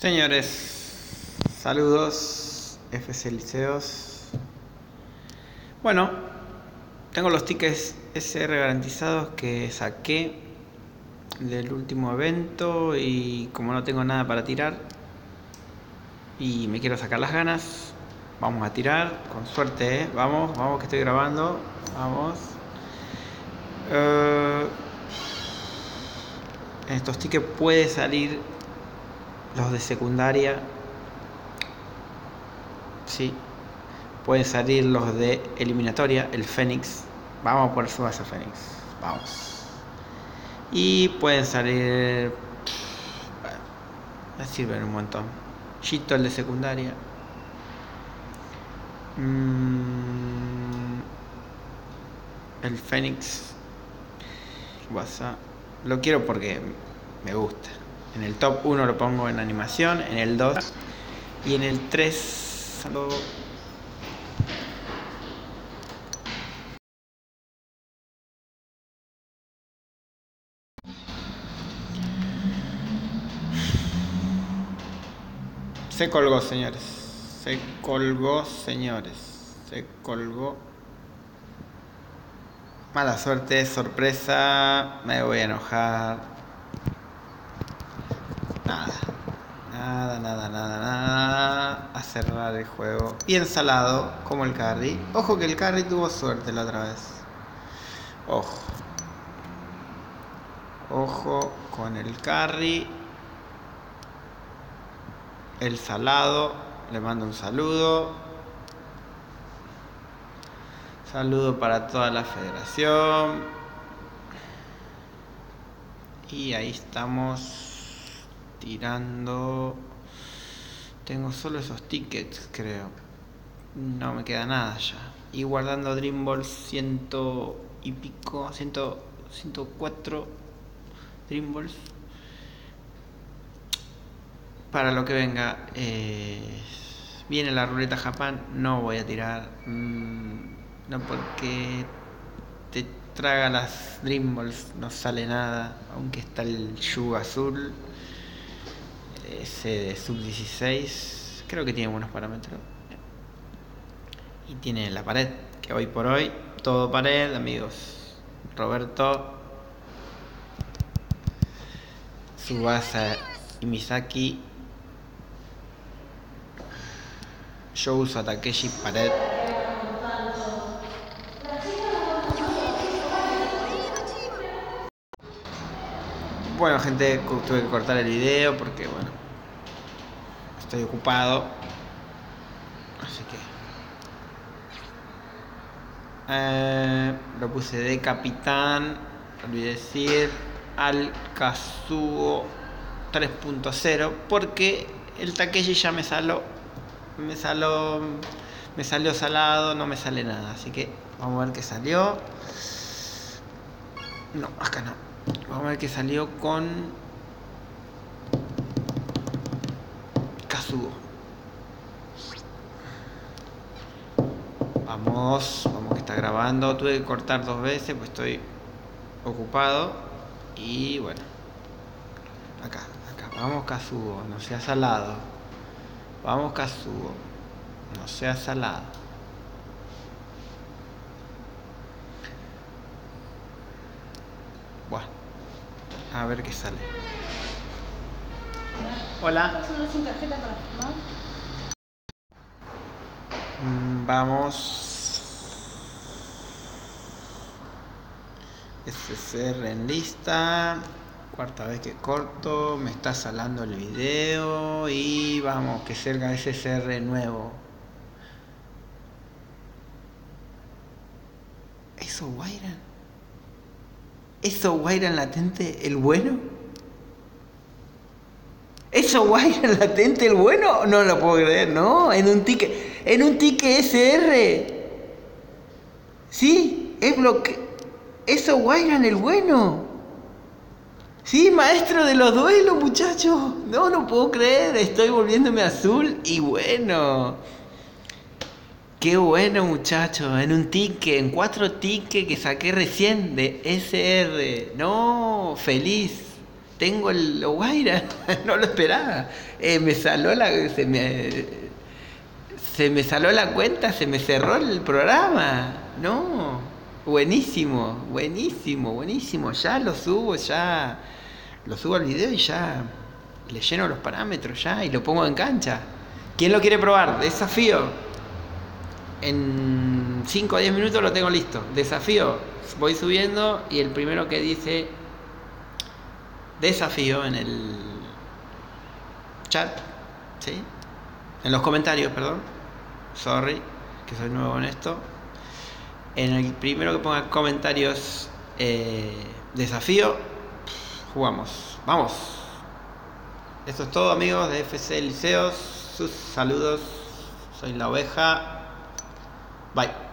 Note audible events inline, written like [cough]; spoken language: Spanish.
Señores, saludos, FC Liceos. Bueno, tengo los tickets SR garantizados que saqué del último evento y como no tengo nada para tirar y me quiero sacar las ganas, vamos a tirar, con suerte, ¿eh? vamos, vamos que estoy grabando, vamos. Eh, estos tickets puede salir los de secundaria. Sí. Pueden salir los de eliminatoria, el Fénix. Vamos por su base Fénix. Vamos. Y pueden salir. Me sirven un montón. Chito el de secundaria. Mm, el Fénix. WhatsApp. Lo quiero porque me gusta. En el top 1 lo pongo en animación, en el 2 y en el 3 lo... Se colgó, señores. Se colgó, señores. Se colgó. Mala suerte, sorpresa. Me voy a enojar. Nada. Nada, nada, nada, nada. A cerrar el juego. Bien salado, como el carry. Ojo que el carry tuvo suerte la otra vez. Ojo. Ojo con el carry. El salado. Le mando un saludo. Saludo para toda la federación. Y ahí estamos tirando. Tengo solo esos tickets, creo. No me queda nada ya. Y guardando Dream Ball ciento y pico, ciento, 104 Dream Balls. Para lo que venga. Eh, viene la ruleta Japón. No voy a tirar. Mmm, no porque te traga las Dream Balls. No sale nada. Aunque está el Yuga azul ese de sub 16 creo que tiene buenos parámetros. Y tiene la pared que hoy por hoy todo pared amigos. Roberto. Subasa y Misaki. Yo uso Takeshi pared. Bueno gente tuve que cortar el video porque bueno estoy ocupado. Así que. Eh, lo puse de capitán olvidé decir al Kazuo 3.0 porque el Takeshi ya me salió me salió me salió salado no me sale nada. Así que vamos a ver qué salió. No acá no. Vamos a ver que salió con Vamos, vamos que está grabando. Tuve que cortar dos veces, pues estoy ocupado. Y bueno, acá, acá. Vamos Kazuo, no sea salado. Vamos Kazuo, no sea salado. Bueno, a ver qué sale. Hola. Mm, vamos. SCR en lista. Cuarta vez que corto. Me está salando el video. Y vamos, que salga SCR nuevo. ¿Eso, Wyran? ¿Eso Wyran latente el bueno? ¿Eso Wyran latente el bueno? No lo puedo creer, ¿no? En un ticket, en un ticket SR. Sí, es bloque. ¿Eso Wyran el bueno? Sí, maestro de los duelos, muchachos. No, no puedo creer. Estoy volviéndome azul y bueno. Qué bueno, muchachos. En un ticket, en cuatro tickets que saqué recién de SR. No, feliz. Tengo el Guaira, [laughs] no lo esperaba. Eh, me saló la, se me, se me saló la cuenta, se me cerró el programa. No, buenísimo, buenísimo, buenísimo. Ya lo subo, ya lo subo al video y ya le lleno los parámetros ya y lo pongo en cancha. ¿Quién lo quiere probar? Desafío. En 5 o 10 minutos lo tengo listo. Desafío. Voy subiendo y el primero que dice desafío en el chat, ¿sí? En los comentarios, perdón. Sorry, que soy nuevo en esto. En el primero que ponga comentarios eh, desafío, jugamos. Vamos. Esto es todo amigos de FC Liceos. Sus saludos. Soy la oveja. Bye.